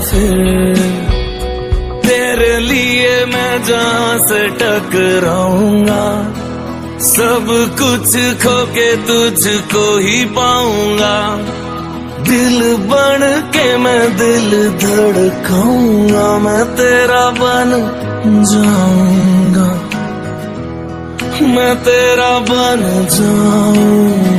फिर तेरे लिए मैं जहाँ से टकराऊँगा, सब कुछ खो के तुझको ही पाऊँगा। दिल बन के मैं दिल धड़काऊँगा, मैं तेरा बन जाऊँगा। मैं तेरा बन जाऊँगा।